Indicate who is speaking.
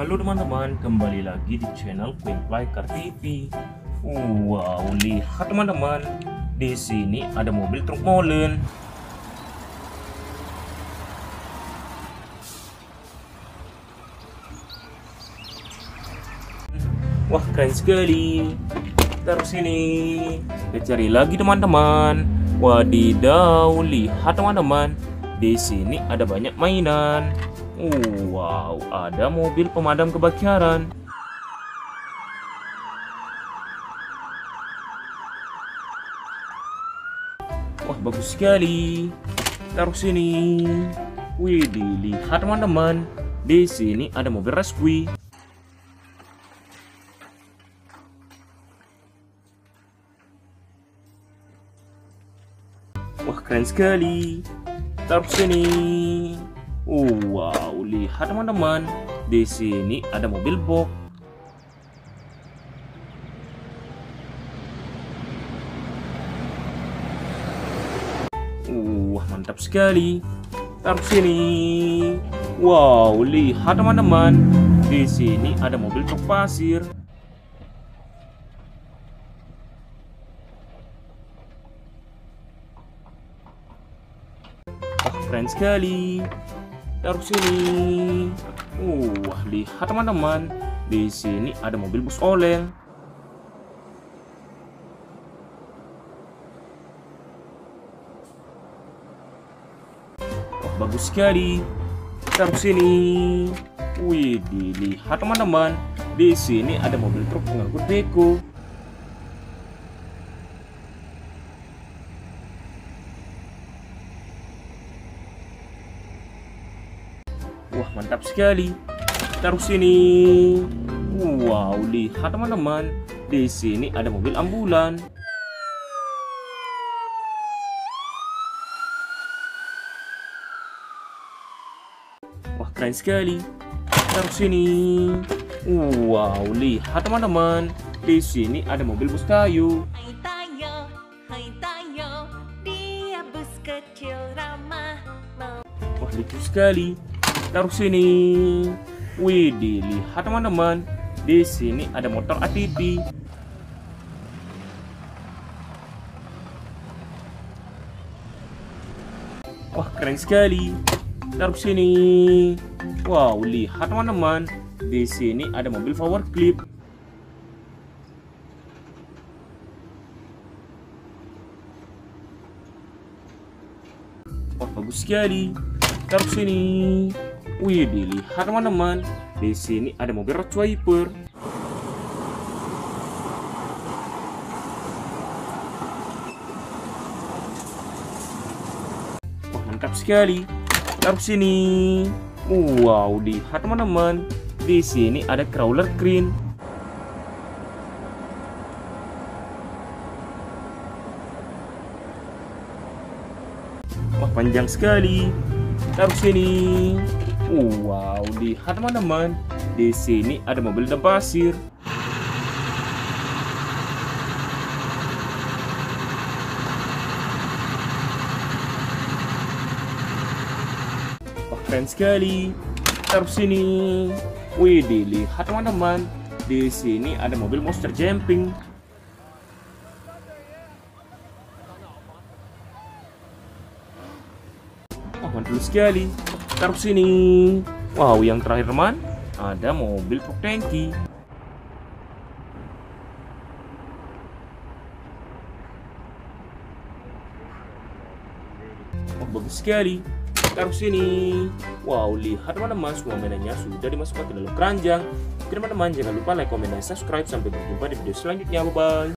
Speaker 1: Halo teman-teman, kembali lagi di channel Queen Flycar TV. Wow, lihat teman-teman, di sini ada mobil truk molen. Wah, keren sekali. Terus ini, kita cari lagi teman-teman. Wadidaw, lihat teman-teman. Di sini ada banyak mainan. Wow, ada mobil pemadam kebakaran. Wah, bagus sekali. Taruh sini. Wih, dilihat teman-teman. Di sini ada mobil rescue. Wah, keren sekali. Taruh sini. Lihat teman-teman. Di sini ada mobil box. Wah, mantap sekali. Taruh sini. Wow, lihat teman-teman. Di sini ada mobil truk pasir. Wah, keren sekali. Taruh sini. Wah, lihat teman-teman. Di sini ada mobil bus oleng. Wah, bagus sekali. Taruh sini. Wih, dilihat teman-teman. Di sini ada mobil truk pengangkut beko. Wah, mantap sekali. Taruh sini. Wow, lihat teman-teman. Di sini ada mobil ambulan. Wah, keren sekali. Taruh sini. Wow, lihat teman-teman. Di sini ada mobil bus kayu. Wah, lucu sekali. Taruh sini. Wih, dilihat teman-teman. Di sini ada motor ATV. Wah, keren sekali. Taruh sini. Wow, lihat teman-teman. Di sini ada mobil power clip. Wah, bagus sekali. Taruh sini. Wih, dilihat teman-teman. Di sini ada mobil road swiper. Wah, mantap sekali. Taruh sini. Wow, lihat teman-teman. Di sini ada crawler crane. Wah, panjang sekali. Taruh sini. Wow, lihat teman-teman. Di sini ada mobil dan pasir. Wah, keren sekali. Taruh sini. Wih, dilihat teman-teman. Di sini ada mobil monster jumping. Wah, mantul sekali. Taruh sini. Wow, yang terakhir teman, ada mobil truk tangki. Wah, bagus sekali. Taruh sini. Wow, lihat teman-teman, semua mainannya sudah dimasukkan ke dalam keranjang. Oke, teman-teman, jangan lupa like, komen, dan subscribe. Sampai berjumpa di video selanjutnya. Bye-bye.